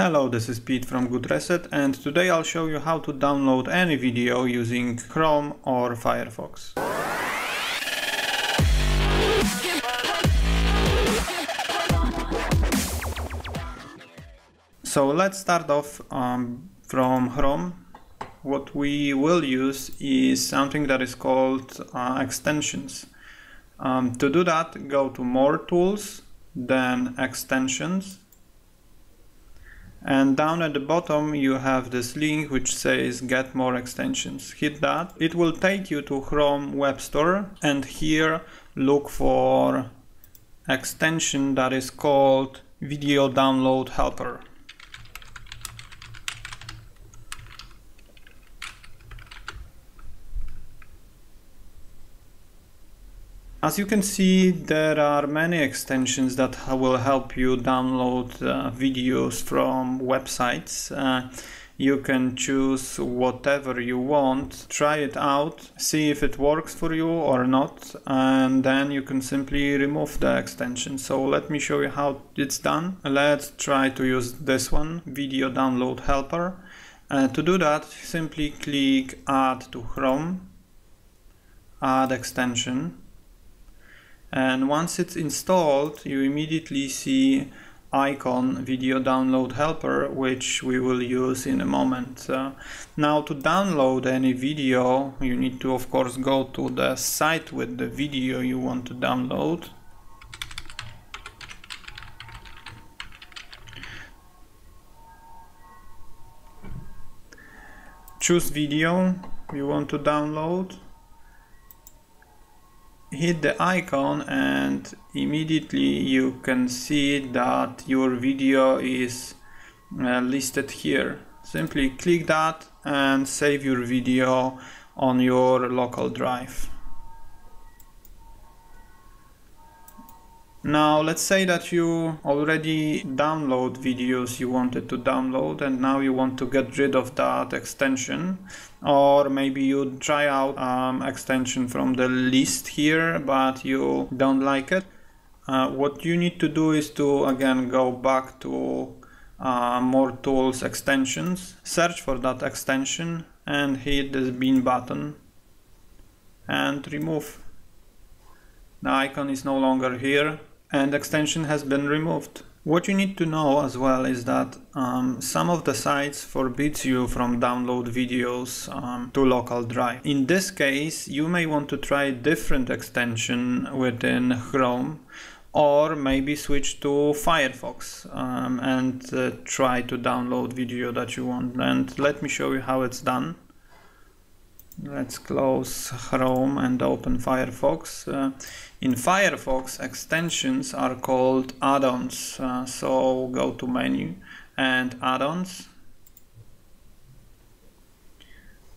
Hello, this is Pete from Good Reset and today I'll show you how to download any video using Chrome or Firefox. So let's start off um, from Chrome. What we will use is something that is called uh, extensions. Um, to do that, go to More Tools, then Extensions, and down at the bottom you have this link which says get more extensions. Hit that. It will take you to chrome web store and here look for extension that is called video download helper As you can see, there are many extensions that will help you download uh, videos from websites. Uh, you can choose whatever you want, try it out, see if it works for you or not, and then you can simply remove the extension. So let me show you how it's done. Let's try to use this one, Video Download Helper. Uh, to do that, simply click Add to Chrome, Add Extension, and once it's installed you immediately see icon video download helper which we will use in a moment. Uh, now to download any video you need to of course go to the site with the video you want to download. Choose video you want to download hit the icon and immediately you can see that your video is uh, listed here. Simply click that and save your video on your local drive Now let's say that you already download videos you wanted to download and now you want to get rid of that extension or maybe you try out um, extension from the list here but you don't like it. Uh, what you need to do is to again go back to uh, more tools extensions, search for that extension and hit this bin button and remove. The icon is no longer here and extension has been removed. What you need to know as well is that um, some of the sites forbids you from download videos um, to local drive. In this case, you may want to try different extension within Chrome or maybe switch to Firefox um, and uh, try to download video that you want. And let me show you how it's done. Let's close Chrome and open Firefox. Uh, in Firefox, extensions are called add-ons. Uh, so go to menu and add-ons.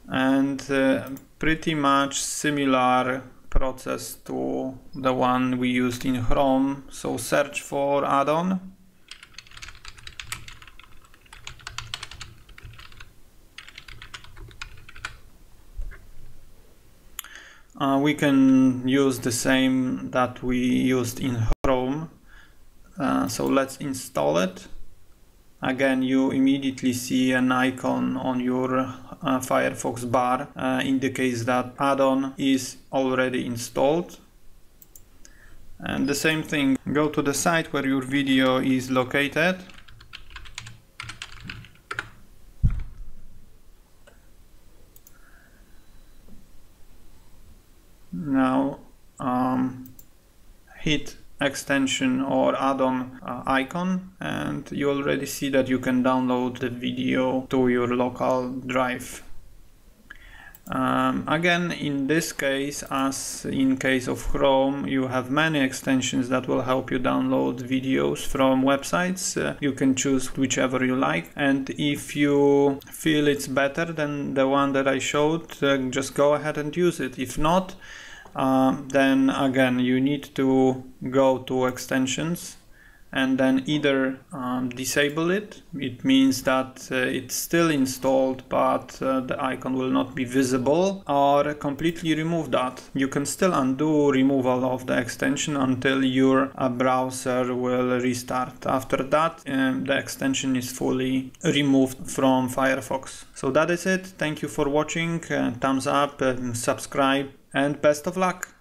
And uh, pretty much similar process to the one we used in Chrome. So search for add-on Uh, we can use the same that we used in Chrome. Uh, so let's install it. Again, you immediately see an icon on your uh, Firefox bar uh, indicates that add-on is already installed. And the same thing, go to the site where your video is located now um, hit extension or add-on uh, icon and you already see that you can download the video to your local drive um, again, in this case, as in case of Chrome, you have many extensions that will help you download videos from websites. Uh, you can choose whichever you like. And if you feel it's better than the one that I showed, uh, just go ahead and use it. If not, uh, then again, you need to go to extensions and then either um, disable it. It means that uh, it's still installed but uh, the icon will not be visible or completely remove that. You can still undo removal of the extension until your uh, browser will restart. After that um, the extension is fully removed from Firefox. So that is it. Thank you for watching. Uh, thumbs up subscribe and best of luck